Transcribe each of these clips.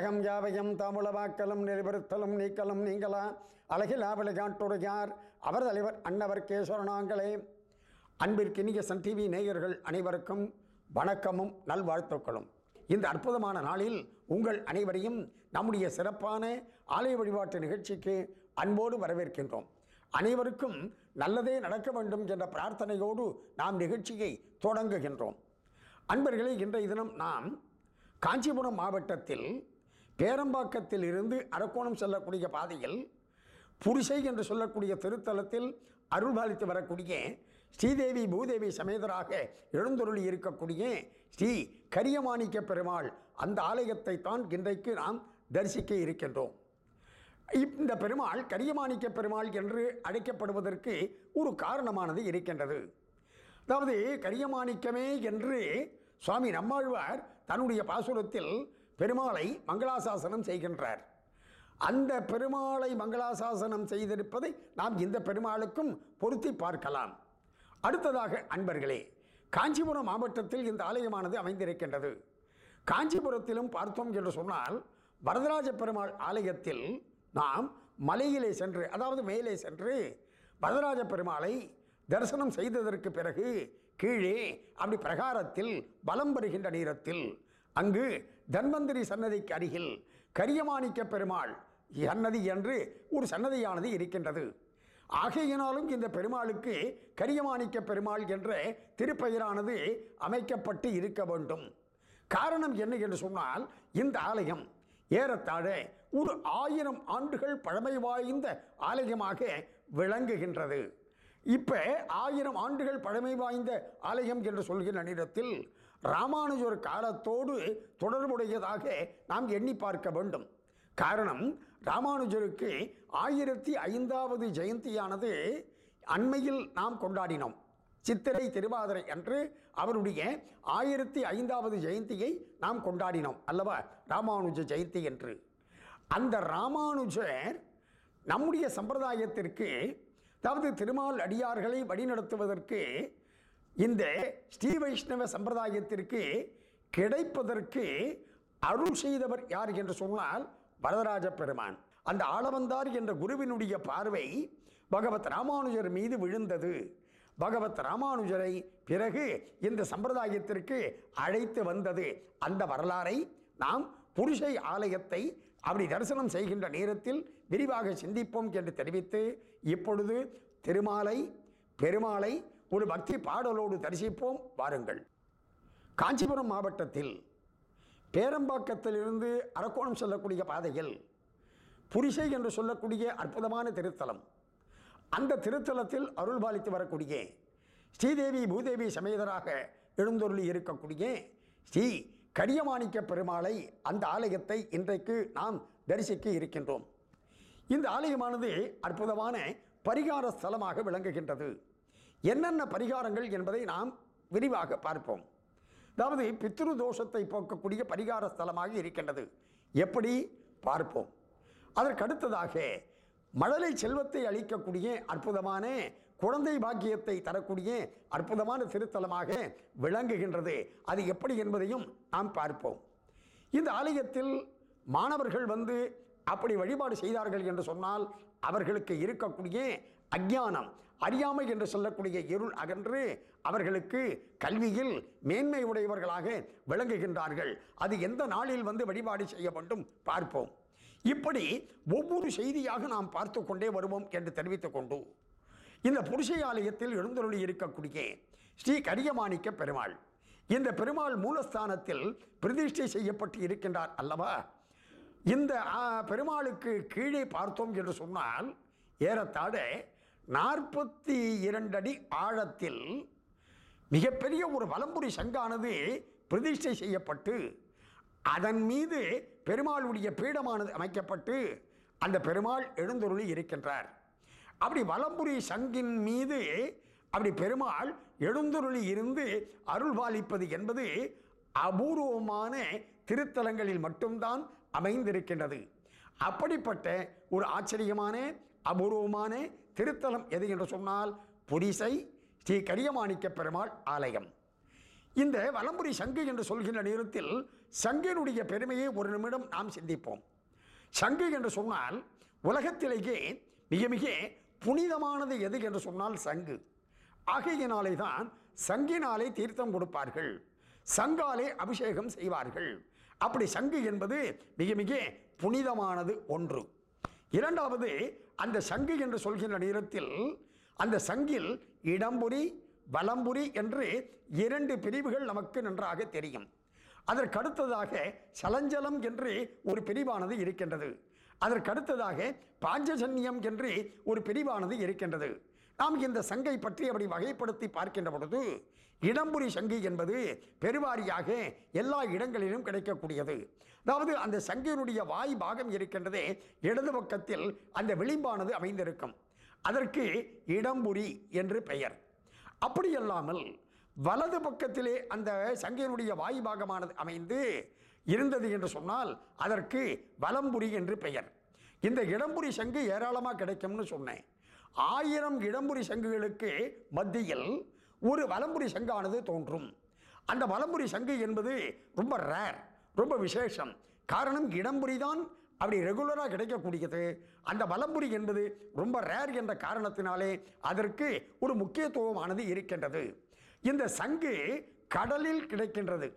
உலகம் யாவையும் தாமுளவாக்கலும் நிறைவருத்தலும் நீக்கலும் நீங்களா? அழகில் ஆவலை காட்டுரையார் அவர் தலைவர் அன்னவர் கேசவனாங்களே அன்பிற்கினிய சன் டிவி நேயர்கள் அனைவருக்கும் வணக்கமும் நல்வாழ்த்துக்களும். இந்த அற்புதமான நாளில் உங்கள் அனைவரையும் நம்முடைய சிறப்பான ஆலய வழிபாட்டு நிகழ்ச்சிக்கு அன்போடு வரவேற்கின்றோம். அனைவருக்கும் நல்லதே நடக்க வேண்டும் என்ற பிரார்த்தனையோடு நாம் நிகழ்ச்சியை தொடங்குகின்றோம். அன்பர்களே இன்றைய தினம் நாம் காஞ்சிபுரம் மாவட்டத்தில் பேரம்பாக்கத்தில் இருந்து அரக்கோணம் செல்லக்கூடிய பாதையில் புரிசை என்று சொல்லக்கூடிய திருத்தலத்தில் அருள்பாலித்து வரக்கூடிய ஸ்ரீதேவி பூதேவி சமேதராக எழுந்தொருளி இருக்கக்கூடிய ஸ்ரீ கரியமாணிக்க பெருமாள் அந்த ஆலயத்தை தான் இன்றைக்கு நாம் தரிசிக்க இருக்கின்றோம். இந்த பெருமாள் கரியமாணிக்க பெருமாள் என்று அழைக்கப்படுவதற்கு ஒரு காரணமானது இருக்கின்றது. அதாவது கரியமாணிக்கமே என்று சுவாமி நம்மாழ்வார் தன்னுடைய பாசுரத்தில் பெருமாளை மங்களாசாசனம் செய்கின்றார். அந்த பெருமாளை மங்களாசாசனம் செய்திருப்பதை நாம் இந்த பெருமாளுக்கும் பொருத்தி பார்க்கலாம். அடுத்ததாக அன்பர்களே காஞ்சிபுரம் மாவட்டத்தில் இந்த ஆலயமானது அமைந்திருக்கின்றது. காஞ்சிபுரத்திலும் பார்த்தோம் என்று சொன்னால் வரதராஜ பெருமாள் ஆலயத்தில் நாம் மலையிலே சென்று அதாவது மேலே சென்று வரதராஜ பெருமாளை தரிசனம் செய்ததற்கு பிறகு கீழே அப்படி பிரகாரத்தில் பலம் பெறுகின்ற நேரத்தில் அங்கு தன்வந்திரி சன்னதிக்கு அருகில் கரியமாணிக்க பெருமாள் சன்னதி என்று ஒரு சன்னதியானது இருக்கின்றது. ஆகையினாலும் இந்த பெருமாளுக்கு கரியமாணிக்க பெருமாள் என்ற திருப்பெயரானது அமைக்கப்பட்டு இருக்க வேண்டும். காரணம் என்ன என்று சொன்னால் இந்த ஆலயம் ஏறத்தாழ ஒரு ஆயிரம் ஆண்டுகள் பழமை வாய்ந்த ஆலயமாக விளங்குகின்றது. இப்போ ஆயிரம் ஆண்டுகள் பழமை வாய்ந்த ஆலயம் என்று சொல்கின்ற நேரத்தில் ராமானுஜர் காலத்தோடு தொடர்புடையதாக நாம் எண்ணி பார்க்க வேண்டும். காரணம் ராமானுஜருக்கு ஆயிரத்தி ஐந்தாவது ஜெயந்தியானது அண்மையில் நாம் கொண்டாடினோம். சித்திரை திருவாதிரை அன்று அவருடைய ஆயிரத்தி ஐந்தாவது ஜெயந்தியை நாம் கொண்டாடினோம் அல்லவா? ராமானுஜ ஜெயந்தி என்று. அந்த ராமானுஜர் நம்முடைய சம்பிரதாயத்திற்கு அதாவது திருமால் அடியார்களை வழிநடத்துவதற்கு இந்த ஸ்ரீ வைஷ்ணவ சம்பிரதாயத்திற்கு கிடைப்பதற்கு அருள் செய்தவர் யார் என்று சொன்னால் வரதராஜ பெருமான். அந்த ஆளவந்தார் என்ற குருவினுடைய பார்வை பகவத் ராமானுஜர் மீது விழுந்தது. பகவத் ராமானுஜரை பிறகு இந்த சம்பிரதாயத்திற்கு அழைத்து வந்தது. அந்த வரலாறை நாம் புருஷை ஆலயத்தை அப்படி தரிசனம் செய்கின்ற நேரத்தில் விரிவாக சிந்திப்போம் என்று தெரிவித்து இப்பொழுது திருமாலை பெருமாளை ஒரு பக்தி பாடலோடு தரிசிப்போம் வாருங்கள். காஞ்சிபுரம் மாவட்டத்தில் பேரம்பாக்கத்திலிருந்து அரக்கோணம் செல்லக்கூடிய பாதையில் புரிசை என்று சொல்லக்கூடிய அற்புதமான திருத்தலம். அந்த திருத்தலத்தில் அருள் பாலித்து வரக்கூடிய ஸ்ரீதேவி பூதேவி சமேதராக எழுந்தொருளி இருக்கக்கூடிய ஸ்ரீ கரியமாணிக்க பெருமாளை அந்த ஆலயத்தை இன்றைக்கு நாம் தரிசிக்க இருக்கின்றோம். இந்த ஆலயமானது அற்புதமான பரிகார ஸ்தலமாக விளங்குகின்றது. என்னென்ன பரிகாரங்கள் என்பதை நாம் விரிவாக பார்ப்போம். அதாவது பித்ரு தோஷத்தை போக்கக்கூடிய பரிகார ஸ்தலமாக இருக்கின்றது. எப்படி? பார்ப்போம். அதற்கடுத்ததாக மழலை செல்வத்தை அளிக்கக்கூடிய அற்புதமான குழந்தை பாக்கியத்தை தரக்கூடிய அற்புதமான திருத்தலமாக விளங்குகின்றது. அது எப்படி என்பதையும் நாம் பார்ப்போம். இந்த ஆலயத்தில் மாணவர்கள் வந்து அப்படி வழிபாடு செய்தார்கள் என்று சொன்னால் அவர்களுக்கு இருக்கக்கூடிய அஞ்ஞானம் அறியாமை என்று சொல்லக்கூடிய இருள் அகன்று அவர்களுக்கு கல்வியில் மேன்மை உடையவர்களாக விளங்குகின்றார்கள். அது எந்த நாளில் வந்து வழிபாடு செய்ய வேண்டும் பார்ப்போம். இப்படி ஒவ்வொரு செய்தியாக நாம் பார்த்து கொண்டே வருவோம் என்று தெரிவித்துக் கொண்டு இந்த புருஷை ஆலயத்தில் எழுந்தருளி இருக்கக்கூடிய ஸ்ரீ கரியமாணிக்க பெருமாள் இந்த பெருமாள் மூலஸ்தானத்தில் பிரதிஷ்டை செய்யப்பட்டு இருக்கின்றார் அல்லவா? இந்த பெருமாளுக்கு கீழே பார்த்தோம் என்று சொன்னால் ஏறத்தாழ நாற்பத்தி இரண்டு அடி ஆழத்தில் மிகப்பெரிய ஒரு வலம்புரி சங்கானது பிரதிஷ்டை செய்யப்பட்டு அதன் மீது பெருமாளுடைய பீடமானது அமைக்கப்பட்டு அந்த பெருமாள் எழுந்தொருளி இருக்கின்றார். அப்படி வலம்புரி சங்கின் மீது அப்படி பெருமாள் எழுந்தொருளி இருந்து அருள் பாலிப்பது என்பது அபூர்வமான திருத்தலங்களில் மட்டும்தான் அமைந்திருக்கின்றது. அப்படிப்பட்ட ஒரு ஆச்சரியமான அபூர்வமான திருத்தலம் எது என்று சொன்னால் புரிசை ஸ்ரீ கரியமாணிக்க பெருமாள் ஆலயம். இந்த வலம்புரி சங்கு என்று சொல்கின்ற நேரத்தில் சங்கினுடைய பெருமையை ஒரு நிமிடம் நாம் சிந்திப்போம். சங்கு என்று சொன்னால் உலகத்திலேயே மிக மிக புனிதமானது எது என்று சொன்னால் சங்கு. ஆகையினாலே தான் சங்கினாலே தீர்த்தம் கொடுப்பார்கள். சங்காலே அபிஷேகம் செய்வார்கள். அப்படி சங்கு என்பது மிக மிக புனிதமானது ஒன்று. இரண்டாவது அந்த சங்கு என்று சொல்கின்ற நேரத்தில் அந்த சங்கில் இடம்புரி வலம்புரி என்று இரண்டு பிரிவுகள் நமக்கு நன்றாக தெரியும். அதற்கடுத்ததாக சலஞ்சலம் என்று ஒரு பிரிவானது இருக்கின்றது. அதற்கடுத்ததாக பாஞ்சஜன்யம் என்று ஒரு பிரிவானது இருக்கின்றது. நாம் இந்த சங்கை பற்றி அப்படி வகைப்படுத்தி பார்க்கின்ற பொழுது இடம்புரி சங்கு என்பது பெருவாரியாக எல்லா இடங்களிலும் கிடைக்கக்கூடியது. அதாவது அந்த சங்கையினுடைய வாய் பாகம் இருக்கின்றதே இடது பக்கத்தில் அந்த விளிம்பானது அமைந்திருக்கும். அதற்கு இடம்புரி என்று பெயர். அப்படியல்லாமல் வலது பக்கத்திலே அந்த சங்கையினுடைய வாய் பாகமானது அமைந்து இருந்தது என்று சொன்னால் அதற்கு வலம்புரி என்று பெயர். இந்த இடம்புரி சங்கு ஏராளமாக கிடைக்கும்னு சொன்னேன். ஆயிரம் இடம்புரி சங்குகளுக்கு மத்தியில் ஒரு வலம்புரி சங்கானது தோன்றும். அந்த வலம்புரி சங்கு என்பது ரொம்ப ரேர் ரொம்ப விசேஷம். காரணம் இடம்புரி தான் அப்படி ரெகுலராக கிடைக்கக்கூடியது. அந்த வலம்புரி என்பது ரொம்ப ரேர் என்ற காரணத்தினாலே அதற்கு ஒரு முக்கியத்துவமானது இருக்கின்றது. இந்த சங்கு கடலில் கிடைக்கின்றது.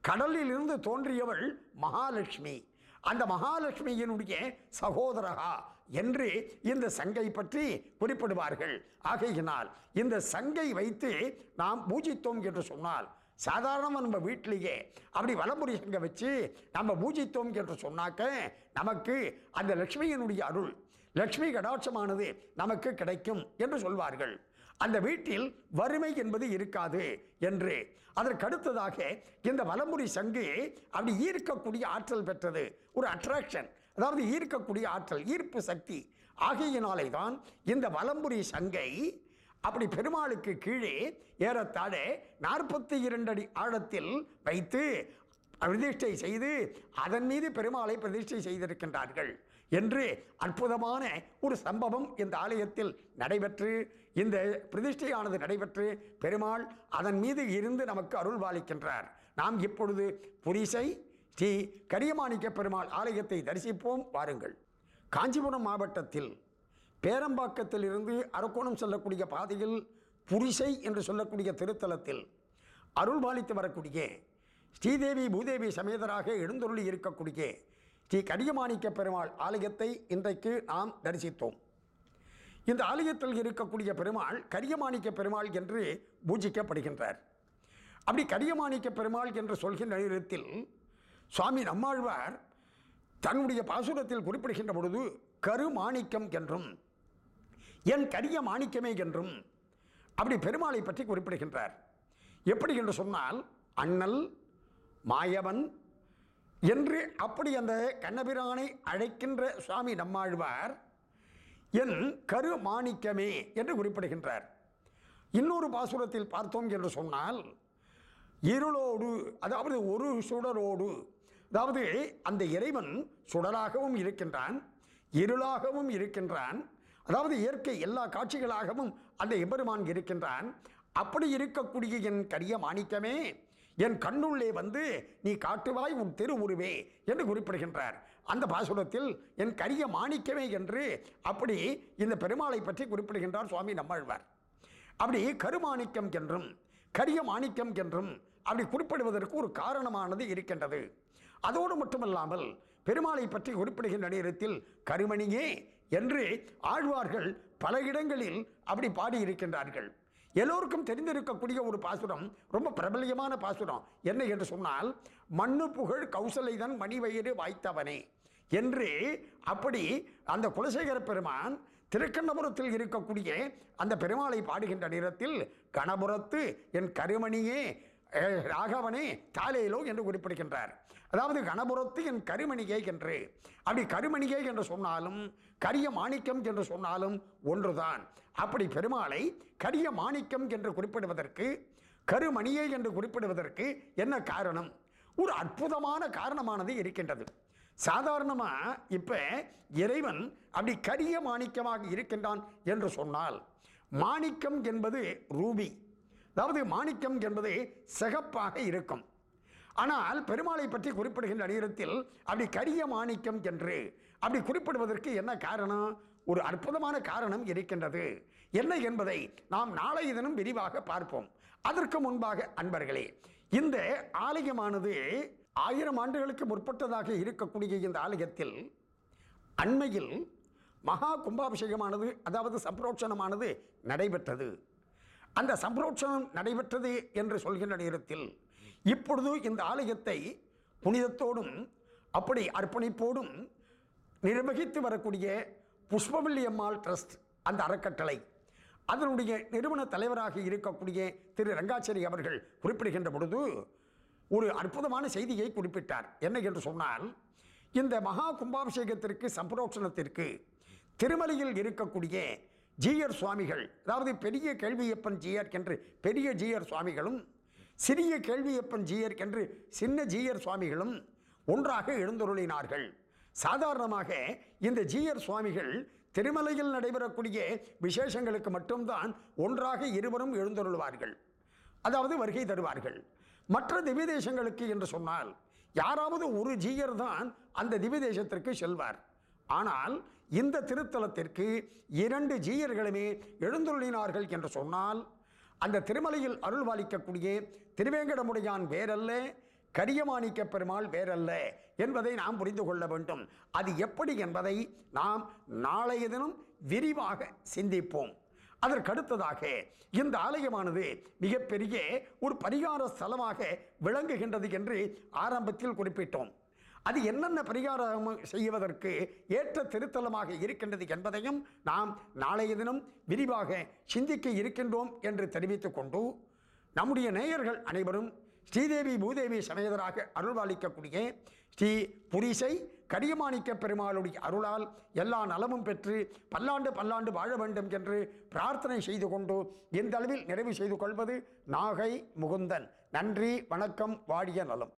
கடலில் இருந்து தோன்றியவள் மகாலட்சுமி. அந்த மகாலட்சுமியினுடைய சகோதரகா என்று இந்த சங்கை பற்றி குறிப்பிடுவார்கள். ஆகையினால் இந்த சங்கை வைத்து நாம் பூஜித்தோம் என்று சொன்னால் சாதாரணமாக நம்ம வீட்டிலேயே அப்படி வலமுறை சங்கை வச்சு நம்ம பூஜித்தோம் என்று சொன்னாக்க நமக்கு அந்த லக்ஷ்மியினுடைய அருள் லக்ஷ்மி கடாட்சமானது நமக்கு கிடைக்கும் என்று சொல்வார்கள். அந்த வீட்டில் வறுமை என்பது இருக்காது என்று. அதற்கடுத்ததாக இந்த வலமுறை சங்கு அப்படி ஈர்க்கக்கூடிய ஆற்றல் பெற்றது. ஒரு அட்ராக்ஷன் அதாவது ஈர்க்கக்கூடிய ஆற்றல் ஈர்ப்பு சக்தி ஆகியனாலே தான் இந்த வலம்புரி சங்கை அப்படி பெருமாளுக்கு கீழே ஏறத்தாழ நாற்பத்தி இரண்டு அடி ஆழத்தில் வைத்து பிரதிஷ்டை செய்து அதன் மீது பெருமாளை பிரதிஷ்டை செய்திருக்கின்றார்கள். என்று அற்புதமான ஒரு சம்பவம் இந்த ஆலயத்தில் நடைபெற்று இந்த பிரதிஷ்டையானது நடைபெற்று பெருமாள் அதன் மீது இருந்து நமக்கு அருள் பாலிக்கின்றார். நாம் இப்பொழுது புரிசை ஸ்ரீ கரியமாணிக்க பெருமாள் ஆலயத்தை தரிசிப்போம் வாருங்கள். காஞ்சிபுரம் மாவட்டத்தில் பேரம்பாக்கத்தில் இருந்து அரக்கோணம் செல்லக்கூடிய பாதையில் புரிசை என்று சொல்லக்கூடிய திருத்தலத்தில் அருள் பாலித்து வரக்கூடிய ஸ்ரீதேவி பூதேவி சமேதராக எழுந்தொருளி இருக்கக்கூடிய ஸ்ரீ கரியமாணிக்க பெருமாள் ஆலயத்தை இன்றைக்கு நாம் தரிசித்தோம். இந்த ஆலயத்தில் இருக்கக்கூடிய பெருமாள் கரியமாணிக்க பெருமாள் என்று பூஜிக்கப்படுகின்றார். அப்படி கரியமாணிக்க பெருமாள் என்று சொல்கின்ற நேரத்தில் சுவாமி நம்மாழ்வார் தன்னுடைய பாசுரத்தில் குறிப்பிடுகின்ற பொழுது கருமாணிக்கம் என்றும் என் கரிய மாணிக்கமே என்றும் அப்படி பெருமாளை பற்றி குறிப்பிடுகின்றார். எப்படி என்று சொன்னால் அண்ணல் மாயவன் என்று அப்படி அந்த கண்ணபிரானை அழைக்கின்ற சுவாமி நம்மாழ்வார் என் கரு மாணிக்கமே என்று குறிப்பிடுகின்றார். இன்னொரு பாசுரத்தில் பார்த்தோம் என்று சொன்னால் இருளோடு அதாவது ஒரு சுடரோடு அதாவது அந்த இறைவன் சுடராகவும் இருக்கின்றான் இருளாகவும் இருக்கின்றான் அதாவது இயற்கை எல்லா காட்சிகளாகவும் அந்த எபெருமான் இருக்கின்றான். அப்படி இருக்கக்கூடிய என் கரிய மாணிக்கமே என் கண்ணுள்ளே வந்து நீ காட்டுவாய் உன் திருவுருவே என்று குறிப்பிடுகின்றார். அந்த பாசுரத்தில் என் கரிய மாணிக்கமே என்று அப்படி இந்த பெருமாளை பற்றி குறிப்பிடுகின்றார் சுவாமி நம்மாழ்வார். அப்படி கருமாணிக்கம் என்றும் கரிய மாணிக்கம் என்றும் அப்படி குறிப்பிடுவதற்கு ஒரு காரணமானது இருக்கின்றது. அதோடு மட்டுமல்லாமல் பெருமாளை பற்றி குறிப்பிடுகின்ற நேரத்தில் கருமணியே என்று ஆழ்வார்கள் பல இடங்களில் அப்படி பாடியிருக்கின்றார்கள். எல்லோருக்கும் தெரிந்திருக்கக்கூடிய ஒரு பாசுரம் ரொம்ப பிரபலியமான பாசுரம். என்ன என்று சொன்னால் மண்ணு புகழ் கௌசலைதன் மணிவயிறு வாய்த்தவனே என்று அப்படி அந்த குலசேகர பெருமான் திருக்கண்ணபுரத்தில் இருக்கக்கூடிய அந்த பெருமாளை பாடுகின்ற நேரத்தில் கணபுரத்து என் கருமணியே ராகவனே காலையிலோ என்று குறிப்பிடுகின்றார். அதாவது கணபுரத்து என் கருமணிகை என்று அப்படி கருமணிகை என்று சொன்னாலும் கரிய மாணிக்கம் என்று சொன்னாலும் ஒன்றுதான். அப்படி பெருமாளை கரிய மாணிக்கம் என்று குறிப்பிடுவதற்கு கருமணியை என்று குறிப்பிடுவதற்கு என்ன காரணம்? ஒரு அற்புதமான காரணமானது இருக்கின்றது. சாதாரணமாக இப்போ இறைவன் அப்படி கரிய மாணிக்கமாக இருக்கின்றான் என்று சொன்னால் மாணிக்கம் என்பது ரூபி. அதாவது மாணிக்கம் என்பது சிகப்பாக இருக்கும். ஆனால் பெருமாளை பற்றி குறிப்பிடுகின்ற நேரத்தில் அப்படி கரிய மாணிக்கம் என்று அப்படி குறிப்பிடுவதற்கு என்ன காரணம்? ஒரு அற்புதமான காரணம் இருக்கின்றது. என்ன என்பதை நாம் நாளைய தினம் விரிவாக பார்ப்போம். அதற்கு முன்பாக அன்பர்களே இந்த ஆலயமானது ஆயிரம் ஆண்டுகளுக்கு முற்பட்டதாக இருக்கக்கூடிய இந்த ஆலயத்தில் அண்மையில் மகா கும்பாபிஷேகமானது அதாவது சம்பரோட்சணமானது நடைபெற்றது. அந்த சம்பரோட்சணம் நடைபெற்றது என்று சொல்கின்ற நேரத்தில் இப்பொழுது இந்த ஆலயத்தை புனிதத்தோடும் அப்படி அர்ப்பணிப்போடும் நிர்வகித்து வரக்கூடிய புஷ்பவல்லி அம்மாள் ட்ரஸ்ட் அந்த அறக்கட்டளை. அதனுடைய நிறுவன தலைவராக இருக்கக்கூடிய திரு ரங்காச்சேரி அவர்கள் குறிப்பிடுகின்ற பொழுது ஒரு அற்புதமான செய்தியை குறிப்பிட்டார். என்ன என்று சொன்னால் இந்த மகா கும்பாபிஷேகத்திற்கு சம்பரோட்சணத்திற்கு திருமலையில் இருக்கக்கூடிய ஜீயர் சுவாமிகள் அதாவது பெரிய கேள்வியப்பன் ஜீயர் என்று பெரிய ஜீயர் சுவாமிகளும் சிறிய கேள்வியப்பன் ஜீயர் என்று சின்ன ஜீயர் சுவாமிகளும் ஒன்றாக எழுந்தருளினார்கள். சாதாரணமாக இந்த ஜீயர் சுவாமிகள் திருமலையில் நடைபெறக்கூடிய விசேஷங்களுக்கு மட்டும்தான் ஒன்றாக இருவரும் எழுந்தருளுவார்கள். அதாவது வருகை தருவார்கள். மற்ற திவ்ய தேசங்களுக்கு என்று சொன்னால் யாராவது ஒரு ஜீயர் தான் அந்த திவ்ய தேசத்திற்கு செல்வார். ஆனால் இந்த திருத்தலத்திற்கு இரண்டு ஜீயர்களுமே எழுந்துள்ளினார்கள் என்று சொன்னால் அந்த திருமலையில் அருள்வாளிக்கக்கூடிய திருவேங்கடமுடையான் வேறல்ல கரியமாணிக்க பெருமாள் வேறல்ல என்பதை நாம் புரிந்து கொள்ள வேண்டும். அது எப்படி என்பதை நாம் நாளைய தினம் விரிவாக சிந்திப்போம். அதற்கடுத்ததாக இந்த ஆலயமானது மிகப்பெரிய ஒரு பரிகார ஸ்தலமாக விளங்குகின்றது என்று ஆரம்பத்தில் குறிப்பிட்டோம். அது என்னென்ன பரிகாரம் செய்வதற்கு ஏற்ற திருத்தலமாக இருக்கின்றது என்பதையும் நாம் நாளைய தினம் விரிவாக சிந்திக்க இருக்கின்றோம் என்று தெரிவித்து கொண்டு நம்முடைய நேயர்கள் அனைவரும் ஸ்ரீதேவி பூதேவி சமேதராக அருள்வாளிக்கக்கூடிய ஸ்ரீ புரிசை கரியமாணிக்க பெருமாளுடைய அருளால் எல்லா நலமும் பெற்று பல்லாண்டு பல்லாண்டு வாழ வேண்டும் என்று பிரார்த்தனை செய்து கொண்டு இந்த அளவில் நிறைவு செய்து கொள்வது நாகை முகுந்தன். நன்றி வணக்கம் வாடிய நலம்.